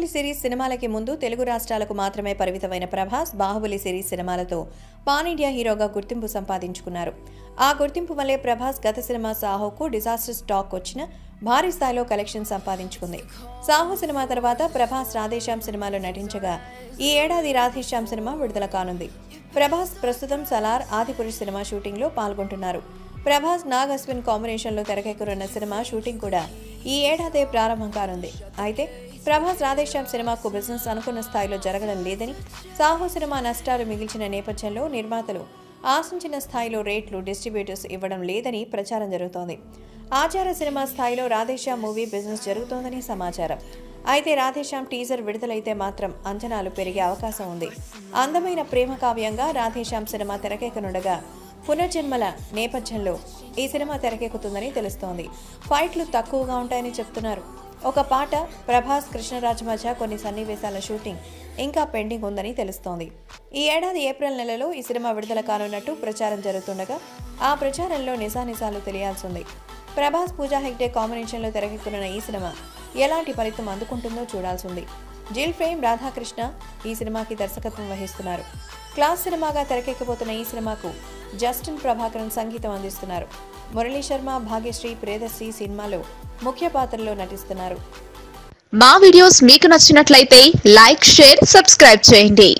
Baahubali series సినిమాలకి ముందు తెలుగు రాష్ట్రాలకు మాత్రమే పరిమితమైన ప్రభాస్ బాహుబలి సిరీస్ సినిమాలతో పాన్ ఇండియా హీరోగా గుర్తింపు సంపాదించుకున్నారు. ఆ గుర్తింపు వల్లే ప్రభాస్ గత సినిమా సాహోకు డిజాస్టర్ స్టాక్ వచ్చిన భారీ స్థాయిలో కలెక్షన్ సంపాదించుకుంది. సాహో సినిమా తర్వాత ప్రభాస్ రాధేశ్యామ్ సినిమాలో నటించగా ఈ ఏడాది రాధేశ్యామ్ సినిమా విడుదల కానుంది. ప్రభాస్ ప్రస్తుతం సలార్ ఆదిపురుష్ సినిమా షూటింగ్లో పాల్గొంటున్నారు. ప్రభాస్ నాగ్ అశ్విన్ కాంబినేషన్లో తెరకెక్కుతున్న సినిమా షూటింగ్ కూడా ఈ ఏడాదే ప్రారంభం కానుంది. అయితే ప్రభాస్ రాధేశ్యామ్ సినిమాకు బిజినెస్ అనుకున్న స్థాయిలో జరగడం లేదని సాహో సినిమా నష్టాలు మిగిల్చిన నేపథ్యంలో నిర్మాతలు ఆశించిన స్థాయిలో రేట్లు డిస్ట్రిబ్యూటర్స్ ఇవ్వడం లేదని ప్రచారం జరుగుతోంది. ఆచార సినిమా స్థాయిలో రాధేశ్యామ్ మూవీ బిజినెస్ జరుగుతోందని సమాచారం. అయితే రాధేశ్యామ్ టీజర్ విడుదలైతే మాత్రం అంచనాలు పెరిగే అవకాశం ఉంది. అందమైన ప్రేమ కావ్యంగా రాధేశ్యామ్ సినిమా తెరకెక్కనుండగా పునర్జన్మల నేపథ్యంలో ఈ సినిమా తెరకెక్కుతుందని తెలుస్తోంది. ఫైట్లు తక్కువగా ఉంటాయని చెప్తున్నారు. ఒక పాట ప్రభాస్ కృష్ణరాజ్ మధ్య కొన్ని సన్నివేశాల షూటింగ్ ఇంకా పెండింగ్ ఉందని తెలుస్తోంది. ఈ ఏడాది ఏప్రిల్ నెలలో ఈ సినిమా విడుదల కానున్నట్టు ప్రచారం జరుగుతుండగా ఆ ప్రచారంలో నిజానిజాలు తెలియాల్సింది. ప్రభాస్ పూజా హెగ్డే కాంబినేషన్లో తెరకెక్కుతున్న ఈ సినిమా ఎలాంటి ఫలితం అందుకుంటుందో చూడాల్సింది. జిల్ ఫ్రేమ్ రాధాకృష్ణ ఈ సినిమాకి దర్శకత్వం వహిస్తున్నారు. క్లాస్ సినిమాగా తెరకెక్కబోతున్న ఈ సినిమాకు జస్టిన్ ప్రభాకరన్ సంగీతం అందిస్తున్నారు. మురళీ శర్మ భాగ్యశ్రీ ప్రేదశ్రీ సినిమాలో ముఖ్య పాత్రలో నటిస్తున్నారు. మా వీడియోస్ మీకు నచ్చినట్లయితే లైక్ షేర్ సబ్స్క్రైబ్ చేయండి.